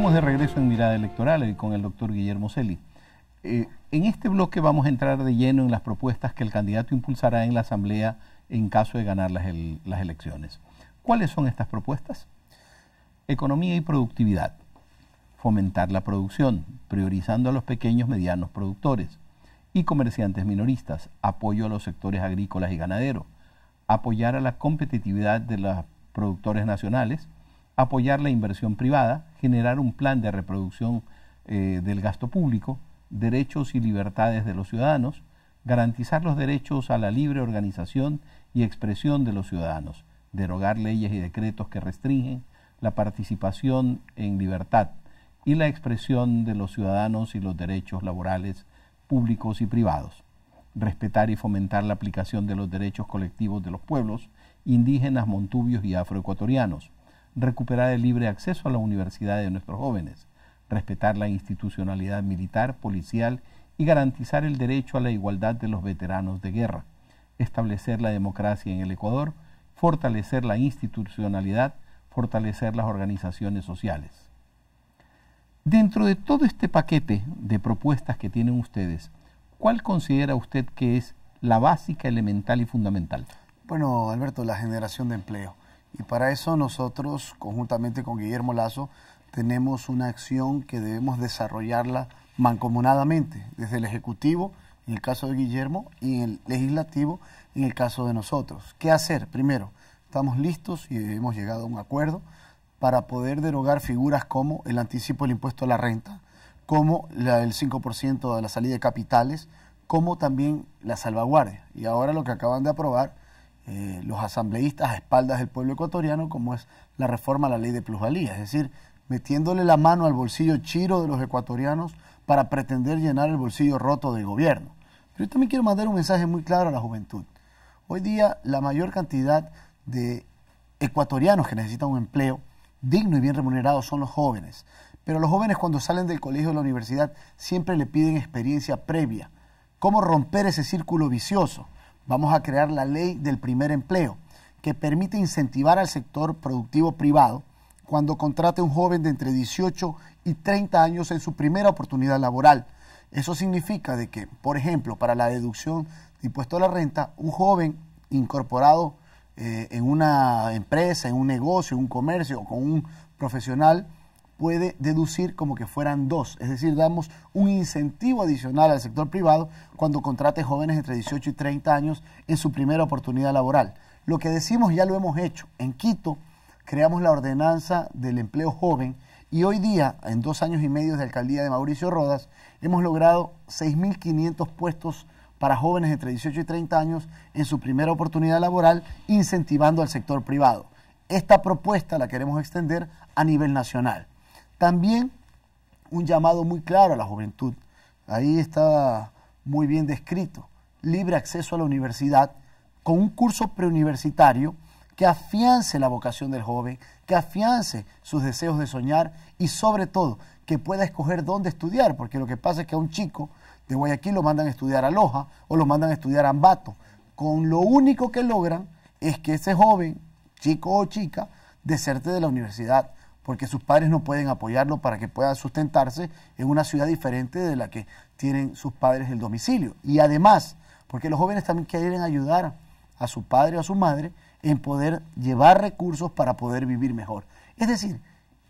Estamos de regreso en Mirada Electoral con el doctor Guillermo Celi. Eh, en este bloque vamos a entrar de lleno en las propuestas que el candidato impulsará en la Asamblea en caso de ganar las, las elecciones. ¿Cuáles son estas propuestas? Economía y productividad. Fomentar la producción, priorizando a los pequeños medianos productores y comerciantes minoristas. Apoyo a los sectores agrícolas y ganaderos. Apoyar a la competitividad de los productores nacionales apoyar la inversión privada, generar un plan de reproducción eh, del gasto público, derechos y libertades de los ciudadanos, garantizar los derechos a la libre organización y expresión de los ciudadanos, derogar leyes y decretos que restringen la participación en libertad y la expresión de los ciudadanos y los derechos laborales públicos y privados, respetar y fomentar la aplicación de los derechos colectivos de los pueblos indígenas, montubios y afroecuatorianos, recuperar el libre acceso a la universidad de nuestros jóvenes, respetar la institucionalidad militar, policial y garantizar el derecho a la igualdad de los veteranos de guerra, establecer la democracia en el Ecuador, fortalecer la institucionalidad, fortalecer las organizaciones sociales. Dentro de todo este paquete de propuestas que tienen ustedes, ¿cuál considera usted que es la básica, elemental y fundamental? Bueno, Alberto, la generación de empleo. Y para eso nosotros, conjuntamente con Guillermo Lazo, tenemos una acción que debemos desarrollarla mancomunadamente, desde el Ejecutivo, en el caso de Guillermo, y el Legislativo, en el caso de nosotros. ¿Qué hacer? Primero, estamos listos y hemos llegado a un acuerdo para poder derogar figuras como el anticipo del impuesto a la renta, como el 5% de la salida de capitales, como también la salvaguardia. Y ahora lo que acaban de aprobar eh, los asambleístas a espaldas del pueblo ecuatoriano, como es la reforma a la ley de plusvalía, es decir, metiéndole la mano al bolsillo chiro de los ecuatorianos para pretender llenar el bolsillo roto del gobierno. Pero yo también quiero mandar un mensaje muy claro a la juventud. Hoy día la mayor cantidad de ecuatorianos que necesitan un empleo digno y bien remunerado son los jóvenes. Pero los jóvenes cuando salen del colegio o la universidad siempre le piden experiencia previa. ¿Cómo romper ese círculo vicioso? Vamos a crear la ley del primer empleo, que permite incentivar al sector productivo privado cuando contrate un joven de entre 18 y 30 años en su primera oportunidad laboral. Eso significa de que, por ejemplo, para la deducción de impuesto a la renta, un joven incorporado eh, en una empresa, en un negocio, en un comercio o con un profesional, puede deducir como que fueran dos. Es decir, damos un incentivo adicional al sector privado cuando contrate jóvenes entre 18 y 30 años en su primera oportunidad laboral. Lo que decimos ya lo hemos hecho. En Quito creamos la ordenanza del empleo joven y hoy día, en dos años y medio de alcaldía de Mauricio Rodas, hemos logrado 6.500 puestos para jóvenes entre 18 y 30 años en su primera oportunidad laboral, incentivando al sector privado. Esta propuesta la queremos extender a nivel nacional. También un llamado muy claro a la juventud. Ahí está muy bien descrito. Libre acceso a la universidad con un curso preuniversitario que afiance la vocación del joven, que afiance sus deseos de soñar y sobre todo que pueda escoger dónde estudiar, porque lo que pasa es que a un chico de Guayaquil lo mandan a estudiar a Loja o lo mandan a estudiar a Ambato, con lo único que logran es que ese joven, chico o chica, deserte de la universidad porque sus padres no pueden apoyarlo para que pueda sustentarse en una ciudad diferente de la que tienen sus padres el domicilio. Y además, porque los jóvenes también quieren ayudar a su padre o a su madre en poder llevar recursos para poder vivir mejor. Es decir,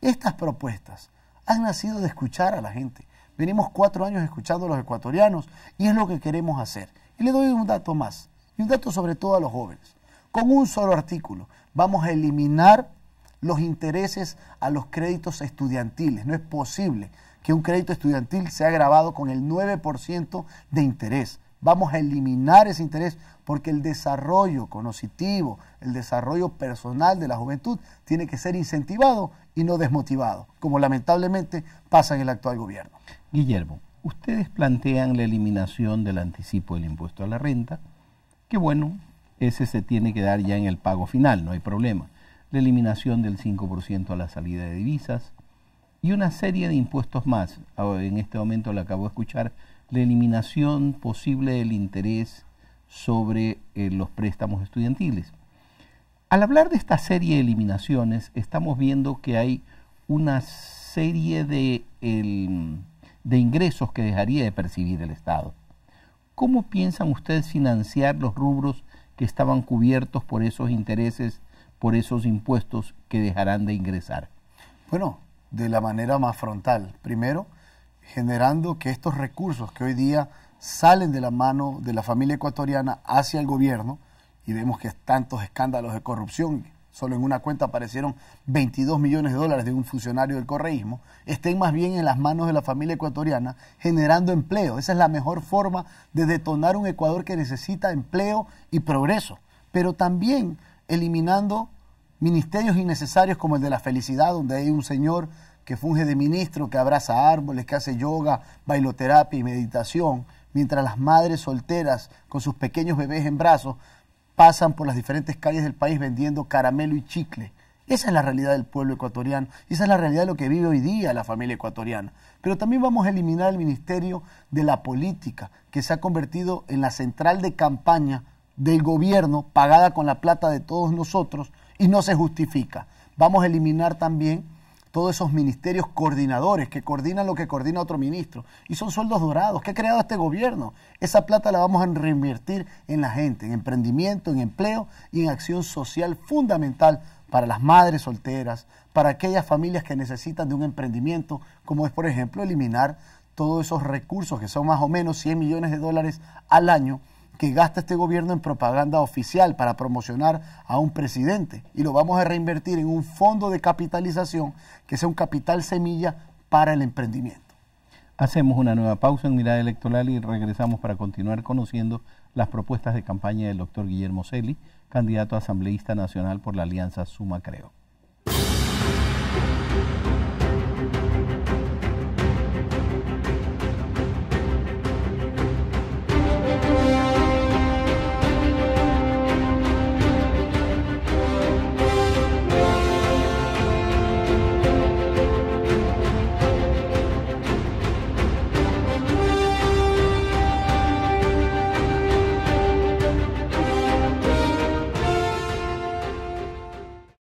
estas propuestas han nacido de escuchar a la gente. Venimos cuatro años escuchando a los ecuatorianos y es lo que queremos hacer. Y le doy un dato más, y un dato sobre todo a los jóvenes. Con un solo artículo vamos a eliminar los intereses a los créditos estudiantiles. No es posible que un crédito estudiantil sea grabado con el 9% de interés. Vamos a eliminar ese interés porque el desarrollo conocitivo, el desarrollo personal de la juventud tiene que ser incentivado y no desmotivado, como lamentablemente pasa en el actual gobierno. Guillermo, ustedes plantean la eliminación del anticipo del impuesto a la renta, que bueno, ese se tiene que dar ya en el pago final, no hay problema la eliminación del 5% a la salida de divisas y una serie de impuestos más. En este momento le acabo de escuchar la eliminación posible del interés sobre eh, los préstamos estudiantiles. Al hablar de esta serie de eliminaciones, estamos viendo que hay una serie de, de ingresos que dejaría de percibir el Estado. ¿Cómo piensan ustedes financiar los rubros que estaban cubiertos por esos intereses, por esos impuestos que dejarán de ingresar? Bueno, de la manera más frontal. Primero, generando que estos recursos que hoy día salen de la mano de la familia ecuatoriana hacia el gobierno, y vemos que tantos escándalos de corrupción, solo en una cuenta aparecieron 22 millones de dólares de un funcionario del correísmo, estén más bien en las manos de la familia ecuatoriana generando empleo. Esa es la mejor forma de detonar un Ecuador que necesita empleo y progreso, pero también eliminando ministerios innecesarios como el de la felicidad, donde hay un señor que funge de ministro, que abraza árboles, que hace yoga, bailoterapia y meditación, mientras las madres solteras con sus pequeños bebés en brazos pasan por las diferentes calles del país vendiendo caramelo y chicle. Esa es la realidad del pueblo ecuatoriano esa es la realidad de lo que vive hoy día la familia ecuatoriana. Pero también vamos a eliminar el Ministerio de la Política, que se ha convertido en la central de campaña del gobierno pagada con la plata de todos nosotros y no se justifica. Vamos a eliminar también todos esos ministerios coordinadores que coordinan lo que coordina otro ministro. Y son sueldos dorados. ¿Qué ha creado este gobierno? Esa plata la vamos a reinvertir en la gente, en emprendimiento, en empleo y en acción social fundamental para las madres solteras, para aquellas familias que necesitan de un emprendimiento, como es, por ejemplo, eliminar todos esos recursos, que son más o menos 100 millones de dólares al año, que gasta este gobierno en propaganda oficial para promocionar a un presidente y lo vamos a reinvertir en un fondo de capitalización que sea un capital semilla para el emprendimiento. Hacemos una nueva pausa en Mirada Electoral y regresamos para continuar conociendo las propuestas de campaña del doctor Guillermo Celi, candidato a asambleísta nacional por la Alianza Suma Creo.